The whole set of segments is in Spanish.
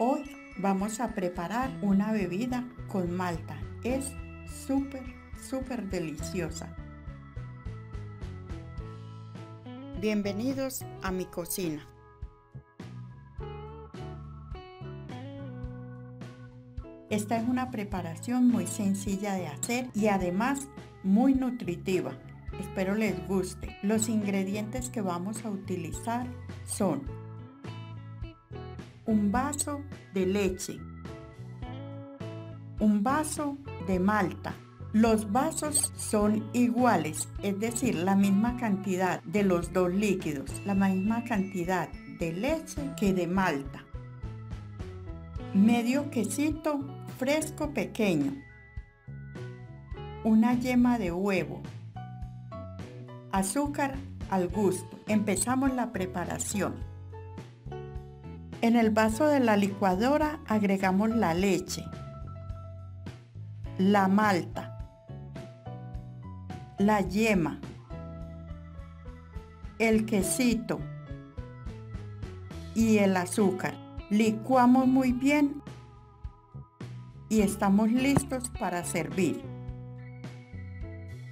Hoy vamos a preparar una bebida con malta. Es súper, súper deliciosa. Bienvenidos a mi cocina. Esta es una preparación muy sencilla de hacer y además muy nutritiva. Espero les guste. Los ingredientes que vamos a utilizar son un vaso de leche, un vaso de malta. Los vasos son iguales, es decir, la misma cantidad de los dos líquidos, la misma cantidad de leche que de malta. Medio quesito fresco pequeño. Una yema de huevo. Azúcar al gusto. Empezamos la preparación. En el vaso de la licuadora agregamos la leche, la malta, la yema, el quesito y el azúcar. Licuamos muy bien y estamos listos para servir.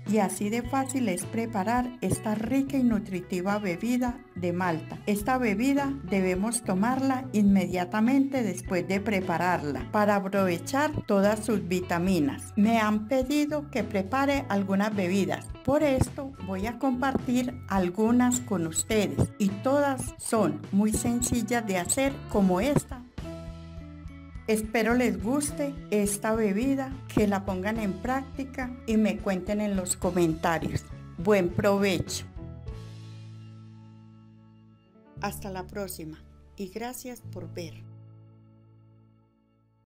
Y así de fácil es preparar esta rica y nutritiva bebida de Malta. Esta bebida debemos tomarla inmediatamente después de prepararla para aprovechar todas sus vitaminas. Me han pedido que prepare algunas bebidas. Por esto voy a compartir algunas con ustedes y todas son muy sencillas de hacer como esta Espero les guste esta bebida, que la pongan en práctica y me cuenten en los comentarios. Buen provecho. Hasta la próxima y gracias por ver.